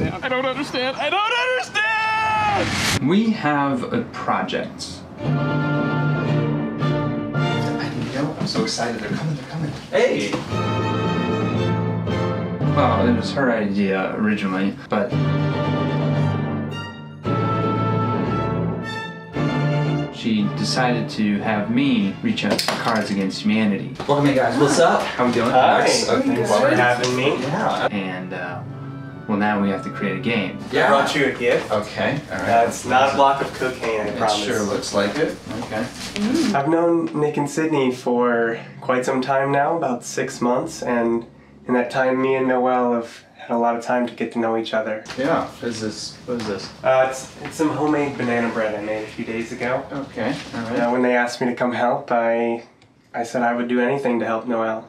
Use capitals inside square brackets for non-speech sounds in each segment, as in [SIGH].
understand. I don't understand. I don't understand! We have a project. I know, I'm so excited. They're coming, they're coming. Hey! Well, it was her idea originally, but. She decided to have me reach out to Cards Against Humanity. Welcome in, guys. What's up? How we doing? Hi. Nice. Okay, Thanks for having me. Yeah. And, uh, well, now we have to create a game. Yeah. I brought you a gift. Okay, alright. That's not a block of cocaine, I It promise. sure looks like it. Okay. I've known Nick and Sydney for quite some time now, about six months, and in that time, me and Noelle have had a lot of time to get to know each other. Yeah. What is this? What is this? Uh, it's, it's some homemade banana bread I made a few days ago. Okay. All right. Uh, when they asked me to come help, I, I said I would do anything to help Noelle.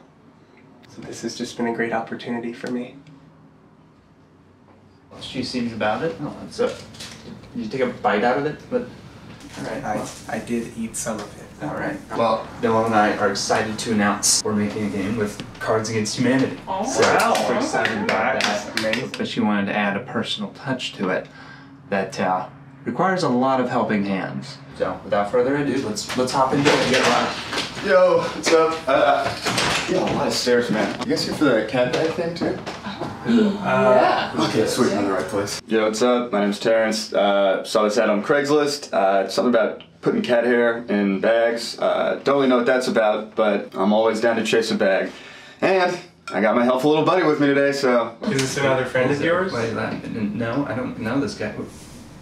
So this has just been a great opportunity for me. She seems about it. Oh, it's a. Did you take a bite out of it? But. All right. I, well, I did eat some of it. all right. Well, Noelle and I are excited to announce we're making a game with Cards Against Humanity. Oh. So Wow, we're excited about that's that. amazing. But she wanted to add a personal touch to it that uh, requires a lot of helping hands. So, without further ado, let's let's hop into it and get on. Yo, what's up? Uh, yeah, a lot of stairs, man. You guys here for the cat bag thing too? Uh, Okay, sweet, I'm in the right place. Yo, what's up? My name's Terrence. Uh, saw this ad on Craigslist. Uh, something about putting cat hair in bags. Uh, don't really know what that's about, but I'm always down to chase a bag. And I got my helpful little buddy with me today, so. Is this another friend of yours? Wait, that- no, I don't know this guy.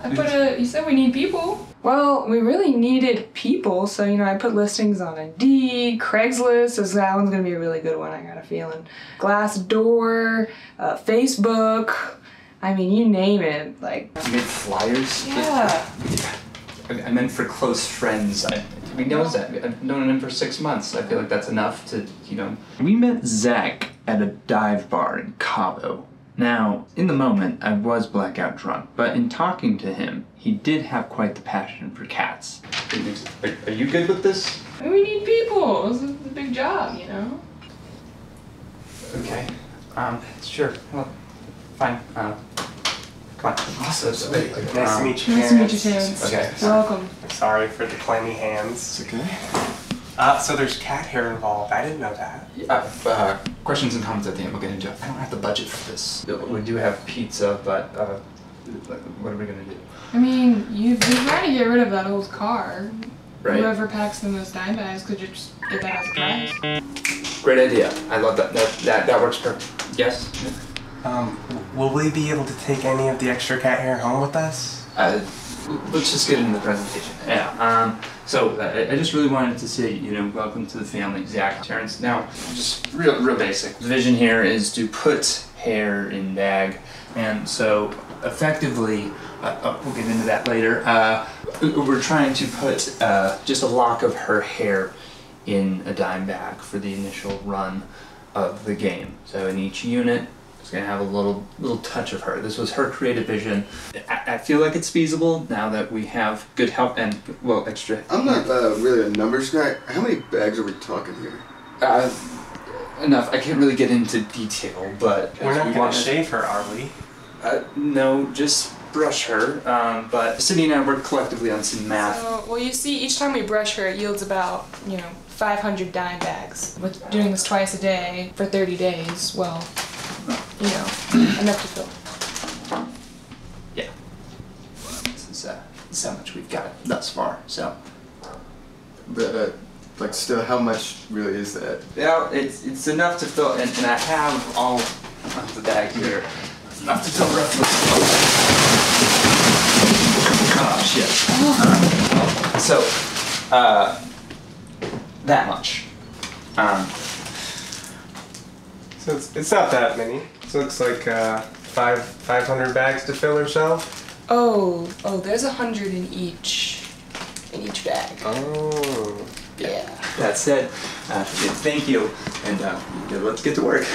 I put a. You said we need people. Well, we really needed people, so you know I put listings on Indeed, Craigslist. So that one's gonna be a really good one. I got a feeling. Glassdoor, uh, Facebook. I mean, you name it. Like, You made flyers? yeah. I I meant for close friends. I, we know Zach. I've known him for six months. I feel like that's enough to, you know. We met Zach at a dive bar in Cabo. Now, in the moment, I was blackout drunk, but in talking to him, he did have quite the passion for cats. Are, are you good with this? We need people. This is a big job, you know. Okay. Um, sure. Well, fine. Uh, come on. Awesome. Nice to meet you, Nice to meet you, Terrence. Terrence. Okay. Welcome. Sorry for the clammy hands. It's okay. Uh, so there's cat hair involved. I didn't know that. Uh, uh, questions and comments at the end. We'll get into it. I don't have the budget for this. We do have pizza, but uh, what are we gonna do? I mean, you, you're trying to get rid of that old car. Right. Whoever packs the most dime bags could you just get that as a prize. Great idea. I love that. That that, that works perfect. Yes. Um, will we be able to take any of the extra cat hair home with us? Uh, let's just get into the presentation. Yeah. Um. So I, I just really wanted to say, you know, welcome to the family, Zach, Terrence. Now, just real, real basic. The vision here is to put hair in bag, and so effectively, uh, uh, we'll get into that later. Uh, we're trying to put uh, just a lock of her hair in a dime bag for the initial run of the game. So in each unit, it's gonna have a little little touch of her. This was her creative vision. I, I feel like it's feasible now that we have good help and well extra. I'm not uh, really a numbers guy. How many bags are we talking here? Uh, enough. I can't really get into detail, but We're not we gonna shave her, are we? Uh, no, just brush her. Um, but Sydney and I worked collectively on some math. So, well, you see, each time we brush her, it yields about, you know, 500 dime bags. With doing this twice a day for 30 days, well, you know, [CLEARS THROAT] enough to fill. Yeah. This is, uh, this is how much we've got thus far. So. But, uh, like, still, how much really is that? Yeah, it's it's enough to fill, and, and I have all of the bag here. It's enough to fill roughly. Oh shit. Uh, so, uh, that much. Um, So it's, it's not that many. So it looks like uh, five 500 bags to fill or so. Oh, oh, there's a hundred in each, in each bag. Oh. Yeah. that said, uh, thank you, and uh, let's get to work.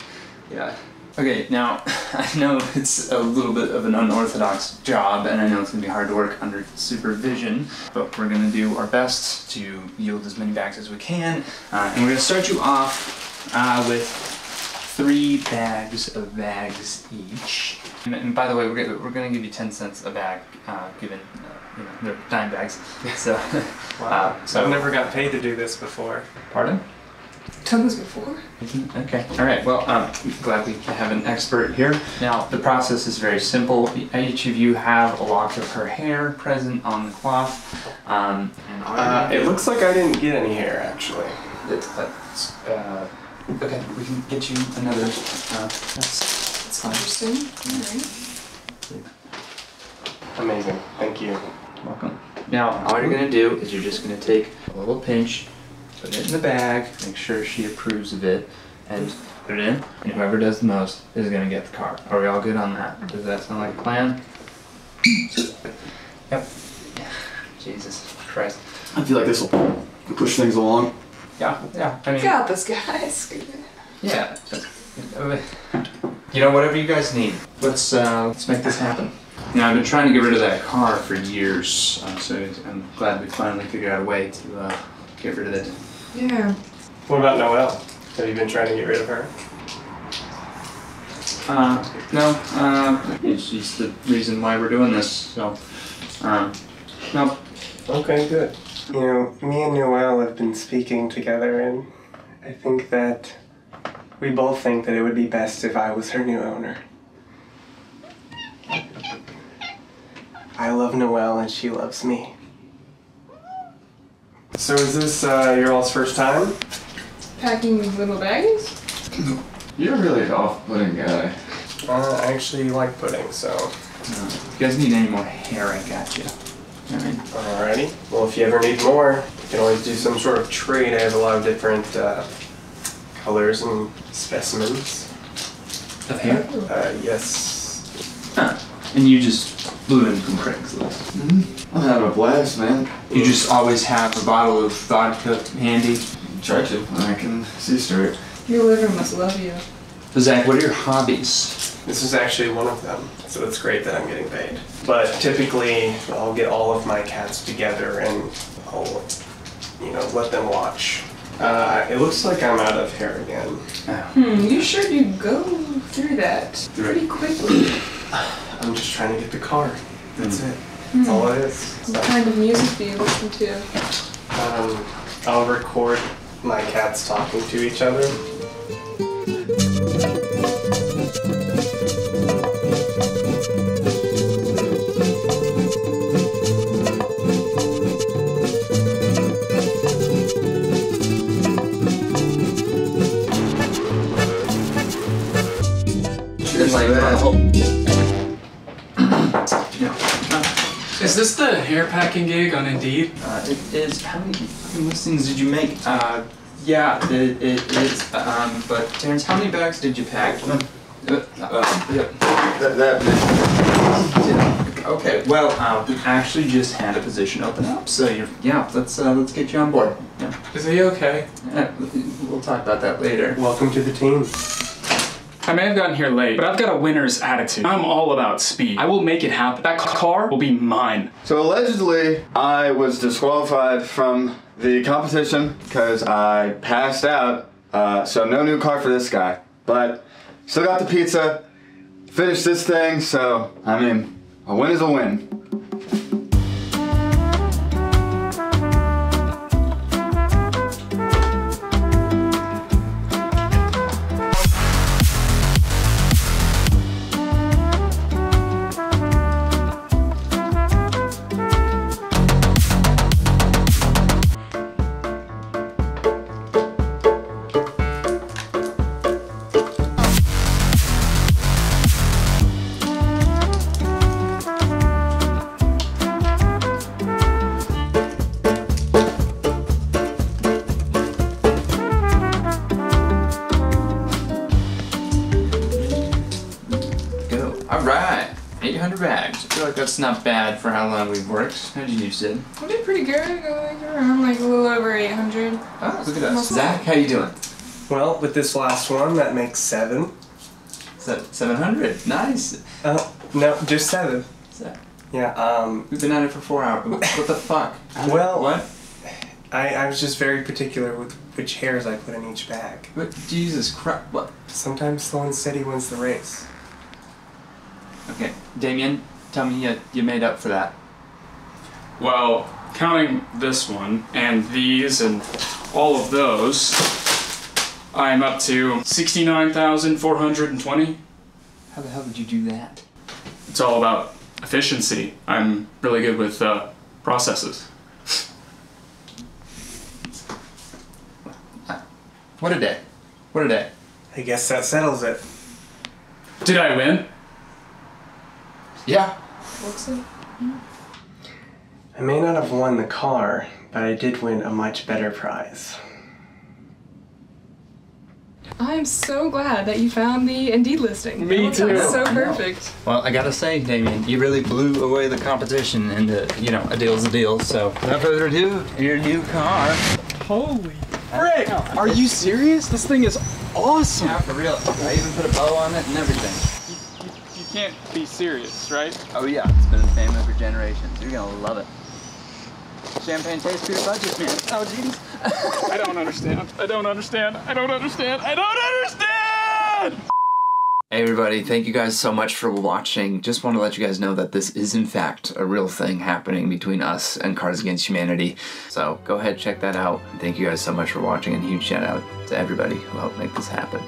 [LAUGHS] yeah. Okay, now [LAUGHS] I know it's a little bit of an unorthodox job, and I know it's gonna be hard to work under supervision, but we're gonna do our best to yield as many bags as we can, uh, and we're gonna start you off uh, with three bags of bags each. And, and by the way, we're, gonna- we're going to give you 10 cents a bag, uh, given, uh, you know, they're dime bags. So, [LAUGHS] Wow. uh, so I've never got paid to do this before. Pardon? Done this before? Okay. All right. Well, um, glad we have an expert here. Now, the process is very simple. Each of you have a lock of her hair present on the cloth. Um, and Uh, it looks like I didn't get any hair actually. It- that's, uh, okay, we can get you another. Uh, that's, that's fine. Interesting. Alright. Amazing. Thank you. Welcome. Now, all you're gonna do is you're just gonna take a little pinch, put it in the bag, make sure she approves of it, and put it in. And whoever does the most is gonna get the car. Are we all good on that? Does that sound like a plan? Yep. Jesus Christ. I feel like this will push things along. Yeah, yeah. I mean, Got this, guys. yeah. You know, whatever you guys need. Let's uh, let's make this happen. You know, I've been trying to get rid of that car for years, uh, so I'm glad we finally figured out a way to uh, get rid of it. Yeah. What about Noelle? Have you been trying to get rid of her? Uh, no, uh, she's the reason why we're doing this, so, um, no. Okay, good. You know, me and Noelle have been speaking together, and I think that we both think that it would be best if I was her new owner. I love Noelle, and she loves me. So, is this uh, your all's first time? Packing these little baggies? You're really an off-putting guy. Uh, I actually like pudding, so. If you guys need any more hair, I got you. Alright. Alrighty. Well, if you ever need more, you can always do some sort of trade. I have a lot of different uh, colors and specimens. Of hair? Uh, yes. Huh. And you just flew in from Craigslist. I'm having a blast, man. You just always have a bottle of vodka handy. Try to. I can see straight. Your liver must love you. So Zach, what are your hobbies? This is actually one of them, so it's great that I'm getting paid. But typically, I'll get all of my cats together and I'll, you know, let them watch. Uh, it looks like I'm out of hair again. Hmm, you sure do go through that pretty quickly. [SIGHS] I'm just trying to get the car. That's it. That's all it is. What kind of music do you listen to? Um, I'll record my cats talking to each other. Hair packing gig on Indeed? Uh, it is. How many fucking listings did you make? Uh, yeah, it, it is. Um, but Terrence, how many bags did you pack? Uh, uh, yeah. That, that Yeah. Okay. Well, uh, we actually just had a position open up, so you're. Yeah. Let's uh, let's get you on board. Yeah. Is he okay? yeah. We'll talk about that later. Welcome to the team. I may have gotten here late, but I've got a winner's attitude. I'm all about speed. I will make it happen. That car will be mine. So allegedly, I was disqualified from the competition because I passed out. Uh, so no new car for this guy. But still got the pizza. Finished this thing. So I mean, a win is a win. That's not bad for how long we've worked. How did you do, Sid? I did pretty good. I got like around like a little over 800. Oh, look at us. Most- Zach, how you doing? Well, with this last one, that makes seven. Se- 700. Nice. Oh, no, just seven. Zach, Yeah, um, we've been at it for four hours. What the fuck? Well- what? I, I was just very particular with which hairs I put in each bag. What? Jesus Christ. What? Sometimes slow and steady wins the race. Okay, Damian, tell me you, you made up for that. Well, counting this one and these and all of those, I'm up to 69,420. How the hell did you do that? It's all about efficiency. I'm really good with uh, processes. What a day. What a day. I guess that settles it. Did I win? Yeah. Looks like. I may not have won the car, but I did win a much better prize. I'm so glad that you found the Indeed listing. Me That sounds too. So perfect. Well, I gotta say, Damian, you really blew away the competition, and the, you know, a deal's a deal. So, without further ado, your new car. Holy frick! Are you serious? This thing is awesome. Yeah, for real. I even put a bow on it and everything. You can't be serious, right? Oh yeah, it's been famous for generations. You're gonna love it. Champagne tastes for your budget, man. Oh jeez. I don't understand. I don't understand. I don't understand. I don't understand! Hey everybody, thank you guys so much for watching. Just want to let you guys know that this is in fact a real thing happening between us and Cards Against Humanity. So go ahead, check that out. Thank you guys so much for watching and huge shout out to everybody who helped make this happen.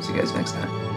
See you guys next time.